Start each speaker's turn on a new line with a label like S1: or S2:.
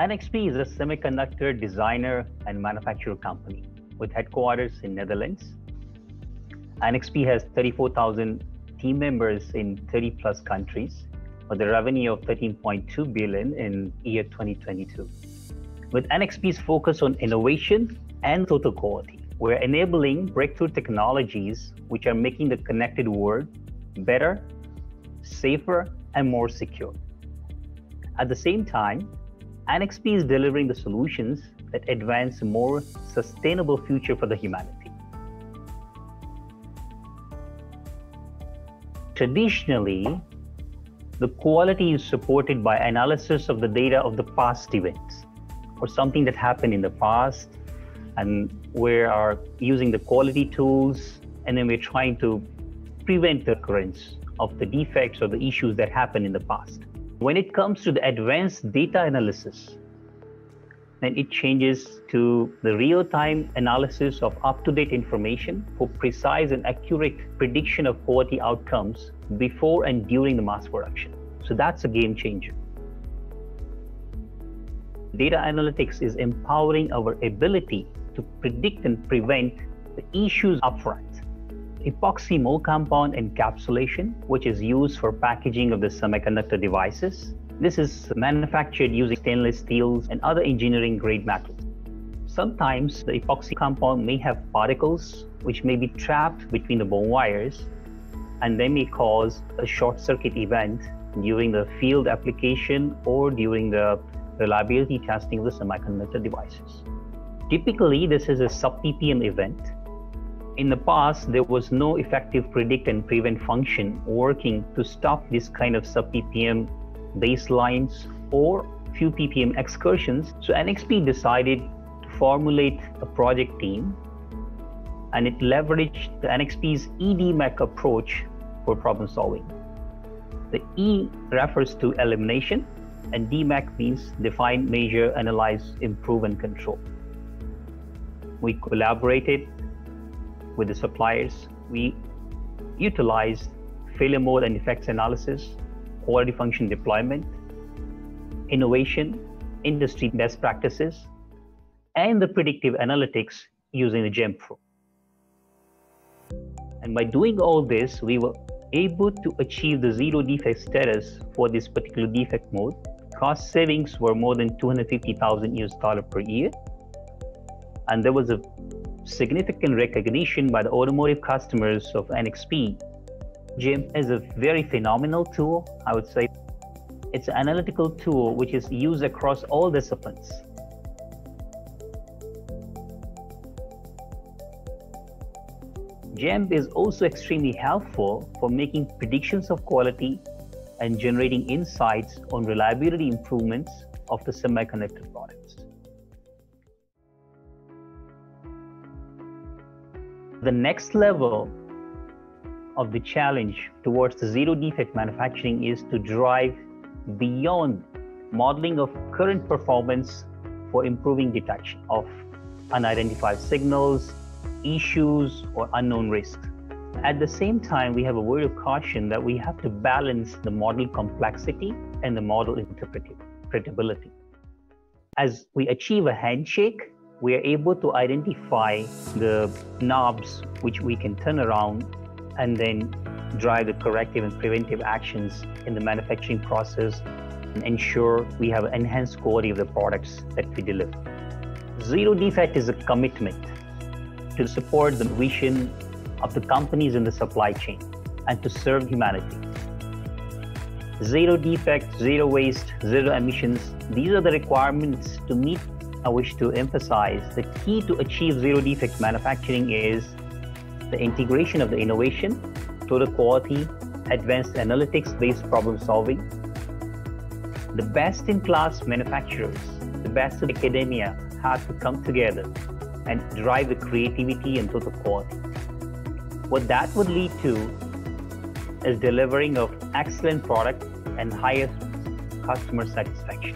S1: NXP is a semiconductor designer and manufacturer company with headquarters in Netherlands. NXP has 34,000 team members in 30 plus countries with a revenue of 13.2 billion in year 2022. With NXP's focus on innovation and total quality, we're enabling breakthrough technologies which are making the connected world better, safer, and more secure. At the same time, NXP is delivering the solutions that advance a more sustainable future for the humanity. Traditionally, the quality is supported by analysis of the data of the past events or something that happened in the past and we are using the quality tools and then we're trying to prevent the occurrence of the defects or the issues that happened in the past. When it comes to the advanced data analysis, then it changes to the real time analysis of up to date information for precise and accurate prediction of quality outcomes before and during the mass production. So that's a game changer. Data analytics is empowering our ability to predict and prevent the issues upfront epoxy compound encapsulation, which is used for packaging of the semiconductor devices. This is manufactured using stainless steels and other engineering grade metals. Sometimes the epoxy compound may have particles which may be trapped between the bond wires and they may cause a short circuit event during the field application or during the reliability testing of the semiconductor devices. Typically, this is a sub ppm event in the past, there was no effective predict and prevent function working to stop this kind of sub ppm baselines or few ppm excursions. So NXP decided to formulate a project team and it leveraged the NXP's EDMAIC approach for problem solving. The E refers to elimination and DMAIC means define, measure, analyze, improve, and control. We collaborated with the suppliers, we utilized failure mode and effects analysis, quality function deployment, innovation, industry best practices, and the predictive analytics using the JMP Pro. And by doing all this, we were able to achieve the zero defect status for this particular defect mode. Cost savings were more than 250,000 US dollar per year. And there was a significant recognition by the automotive customers of NXP. JMP is a very phenomenal tool, I would say. It's an analytical tool which is used across all disciplines. JMP is also extremely helpful for making predictions of quality and generating insights on reliability improvements of the semiconductor products. The next level of the challenge towards the zero defect manufacturing is to drive beyond modeling of current performance for improving detection of unidentified signals, issues, or unknown risks. At the same time, we have a word of caution that we have to balance the model complexity and the model interpretability. As we achieve a handshake, we are able to identify the knobs which we can turn around and then drive the corrective and preventive actions in the manufacturing process and ensure we have enhanced quality of the products that we deliver. Zero defect is a commitment to support the vision of the companies in the supply chain and to serve humanity. Zero defect, zero waste, zero emissions, these are the requirements to meet I wish to emphasize the key to achieve zero defect manufacturing is the integration of the innovation, total quality, advanced analytics based problem solving. The best in class manufacturers, the best in academia have to come together and drive the creativity and total quality. What that would lead to is delivering of excellent product and highest customer satisfaction.